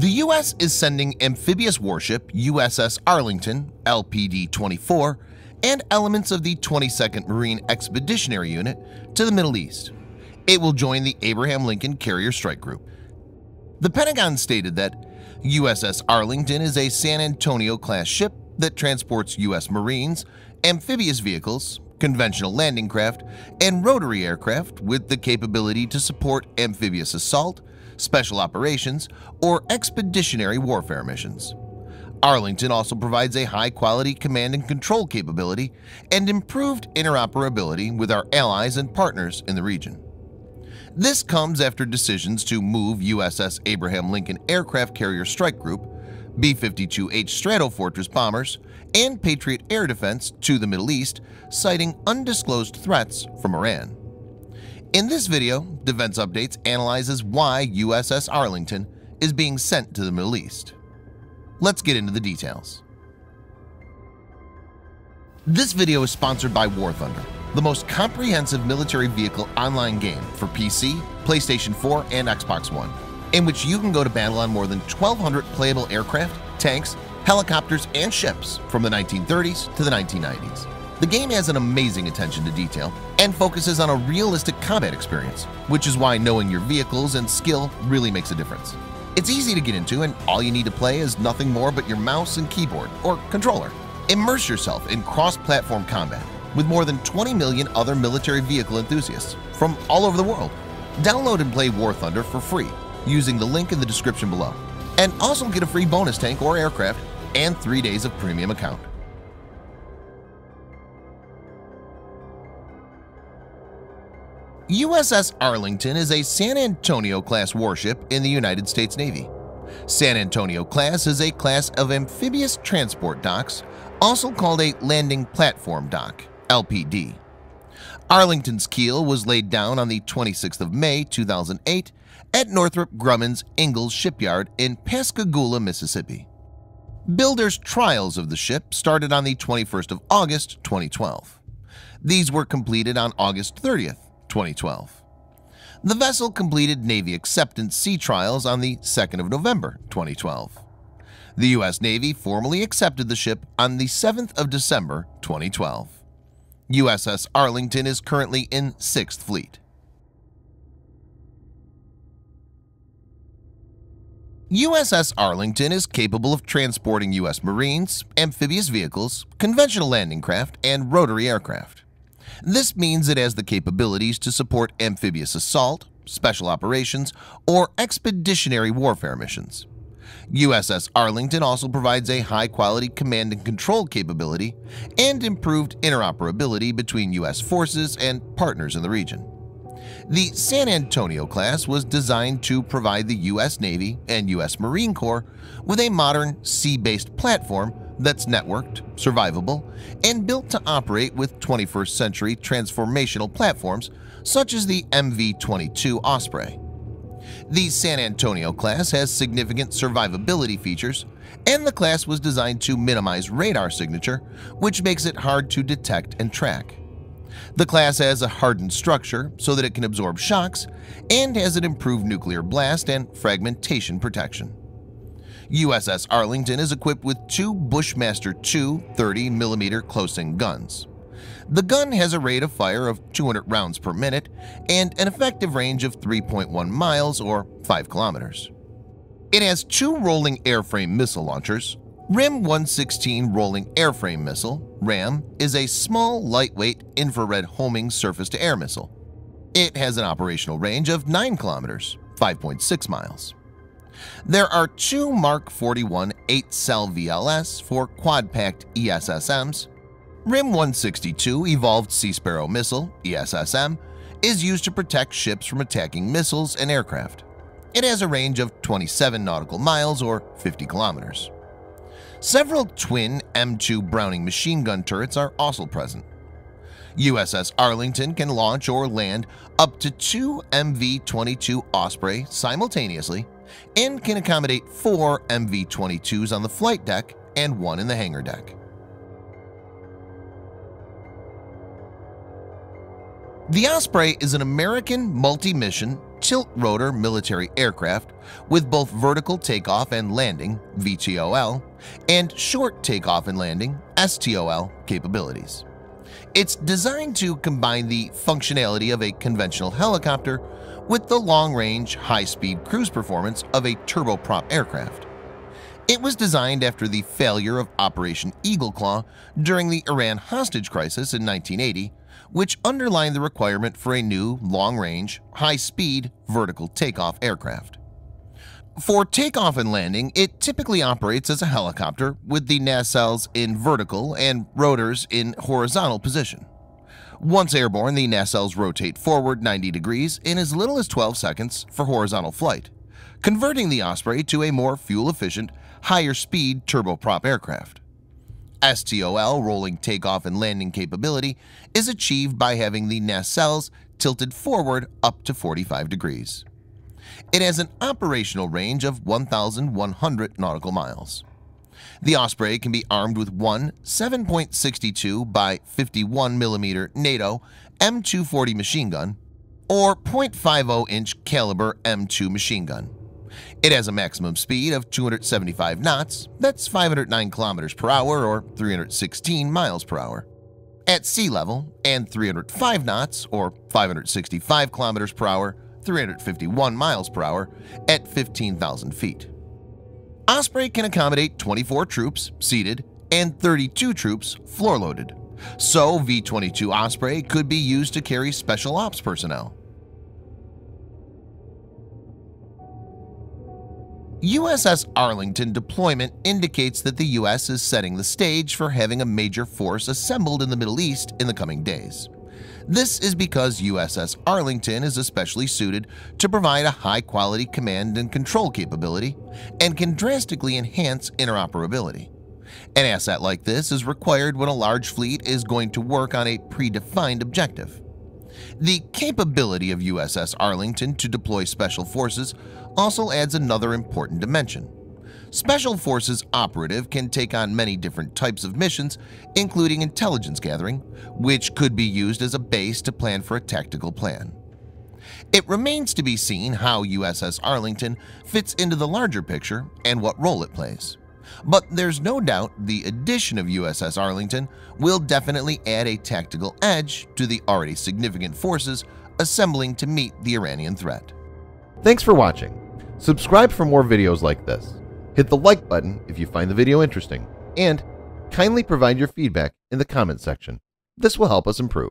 The U.S. is sending amphibious warship USS Arlington LPD-24 and elements of the 22nd Marine Expeditionary Unit to the Middle East. It will join the Abraham Lincoln Carrier Strike Group. The Pentagon stated that USS Arlington is a San Antonio-class ship that transports U.S. Marines, amphibious vehicles, conventional landing craft, and rotary aircraft with the capability to support amphibious assault, special operations, or expeditionary warfare missions. Arlington also provides a high-quality command and control capability and improved interoperability with our allies and partners in the region. This comes after decisions to move USS Abraham Lincoln Aircraft Carrier Strike Group, B-52H Stratofortress bombers, and Patriot air defense to the Middle East, citing undisclosed threats from Iran. In this video, Defense Updates analyzes why USS Arlington is being sent to the Middle East. Let's get into the details. This video is sponsored by War Thunder, the most comprehensive military vehicle online game for PC, PlayStation 4, and Xbox One, in which you can go to battle on more than 1,200 playable aircraft, tanks, helicopters, and ships from the 1930s to the 1990s. The game has an amazing attention to detail and focuses on a realistic combat experience, which is why knowing your vehicles and skill really makes a difference. It's easy to get into and all you need to play is nothing more but your mouse and keyboard or controller. Immerse yourself in cross-platform combat with more than 20 million other military vehicle enthusiasts from all over the world. Download and play War Thunder for free using the link in the description below and also get a free bonus tank or aircraft and three days of premium account. USS Arlington is a San Antonio-class warship in the United States Navy. San Antonio-class is a class of amphibious transport docks, also called a landing platform dock LPD. Arlington's keel was laid down on the 26th of May 2008 at Northrop Grumman's Ingalls Shipyard in Pascagoula, Mississippi. Builders' trials of the ship started on the 21st of August 2012. These were completed on August 30th 2012. The vessel completed Navy acceptance sea trials on the 2nd of November 2012. The U.S. Navy formally accepted the ship on the 7th of December 2012. USS Arlington is currently in 6th Fleet. USS Arlington is capable of transporting U.S. Marines, amphibious vehicles, conventional landing craft, and rotary aircraft. This means it has the capabilities to support amphibious assault, special operations, or expeditionary warfare missions. USS Arlington also provides a high-quality command and control capability and improved interoperability between U.S. forces and partners in the region. The San Antonio class was designed to provide the U.S. Navy and U.S. Marine Corps with a modern sea-based platform that's networked, survivable, and built to operate with 21st century transformational platforms such as the MV-22 Osprey. The San Antonio class has significant survivability features, and the class was designed to minimize radar signature, which makes it hard to detect and track. The class has a hardened structure so that it can absorb shocks and has an improved nuclear blast and fragmentation protection. USS Arlington is equipped with two Bushmaster 2 30mm close-in guns. The gun has a rate of fire of 200 rounds per minute and an effective range of 3.1 miles or 5 kilometers. It has two rolling airframe missile launchers. RIM-116 Rolling Airframe Missile RAM is a small, lightweight, infrared homing surface-to-air missile. It has an operational range of 9 kilometers 5.6 miles. There are two Mark 41 8-cell VLS for quad-packed ESSMs. RIM-162 Evolved Sea Sparrow Missile ESSM is used to protect ships from attacking missiles and aircraft. It has a range of 27 nautical miles or 50 kilometers. Several twin M2 Browning machine gun turrets are also present. USS Arlington can launch or land up to two MV-22 Osprey simultaneously and can accommodate four MV-22s on the flight deck and one in the hangar deck. The Osprey is an American multi-mission tilt-rotor military aircraft with both vertical takeoff and landing VTOL and short takeoff and landing STOL capabilities. It's designed to combine the functionality of a conventional helicopter with the long-range, high-speed cruise performance of a turboprop aircraft. It was designed after the failure of Operation Eagle Claw during the Iran hostage crisis in 1980, which underlined the requirement for a new, long-range, high-speed, vertical takeoff aircraft. For takeoff and landing, it typically operates as a helicopter with the nacelles in vertical and rotors in horizontal position. Once airborne, the nacelles rotate forward 90 degrees in as little as 12 seconds for horizontal flight, converting the Osprey to a more fuel-efficient, higher-speed turboprop aircraft. STOL rolling takeoff and landing capability is achieved by having the nacelles tilted forward up to 45 degrees. It has an operational range of 1,100 nautical miles. The Osprey can be armed with one 7.62 by 51 mm NATO M240 machine gun or 0.50 inch caliber M2 machine gun. It has a maximum speed of 275 knots, that's 509 kilometers per hour or 316 miles per hour. At sea level, and 305 knots or 565 kilometers per hour, 351 miles per hour at 15,000 feet. Osprey can accommodate 24 troops seated and 32 troops floor-loaded, so V-22 Osprey could be used to carry special ops personnel. USS Arlington deployment indicates that the U.S. is setting the stage for having a major force assembled in the Middle East in the coming days. This is because USS Arlington is especially suited to provide a high-quality command and control capability and can drastically enhance interoperability. An asset like this is required when a large fleet is going to work on a predefined objective. The capability of USS Arlington to deploy special forces also adds another important dimension. Special Forces operative can take on many different types of missions, including intelligence gathering, which could be used as a base to plan for a tactical plan. It remains to be seen how USS Arlington fits into the larger picture and what role it plays. But there's no doubt the addition of USS Arlington will definitely add a tactical edge to the already significant forces assembling to meet the Iranian threat. Thanks for watching. Subscribe for more videos like this. Hit the like button if you find the video interesting, and kindly provide your feedback in the comment section. This will help us improve.